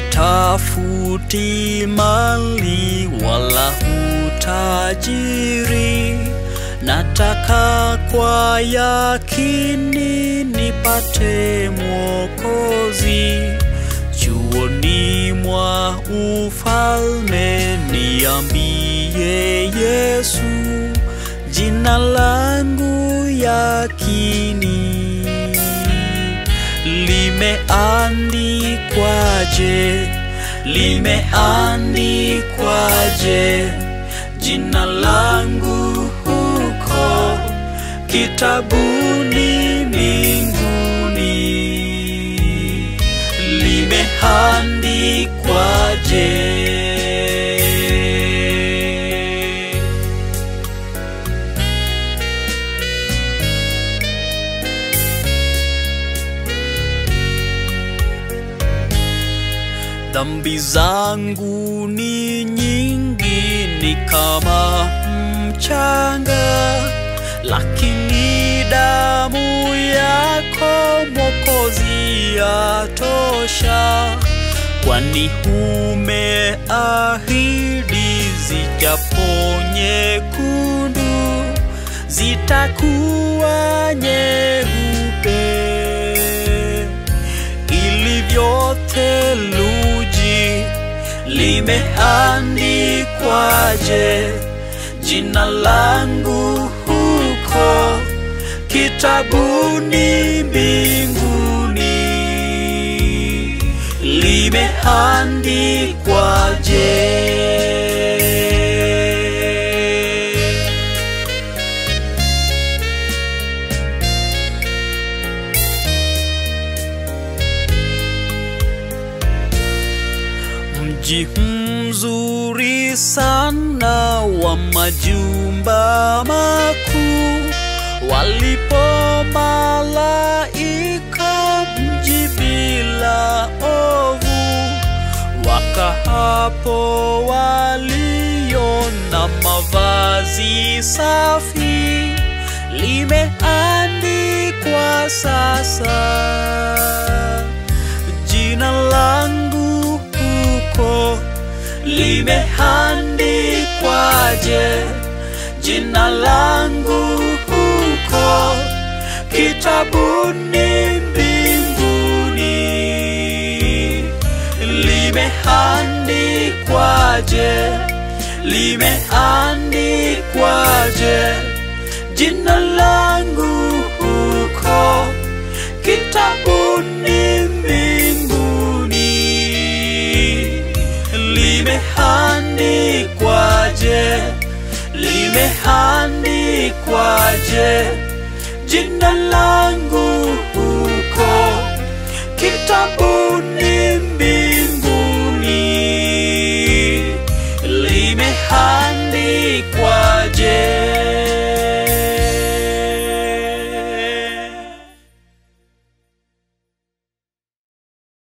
Sitafuti mali wala utajiri, nataka kwa yakini nipate Mwokozi. Chuoni mwa ufalme niambie Yesu, jina langu yakini limeandikwaje, limeandikwaje? Jina langu huko kitabuni mbinguni, limeandikwaje? Dhambi zangu ni nyingi, ni kama mchanga, lakini damu yako Mwokozi yatosha, kwani umeahidi zijapo nyekundu zitakuwa nyeupe. Ilivyo theluji, limeandikwaje jina langu huko kitabuni mbinguni, limeandikwaje? Mji mzuri sana wa majumba makuu, walipo malaika, mji bila ovu, wakahapo walio na mavazi safi, limeandikwa sasa limeandikwaje? Jina langu huko kitabuni mbinguni, limehandikwaje Limeandikwaje? Jina langu limeandikwaje? Limeandikwaje? Jina langu huko kitabuni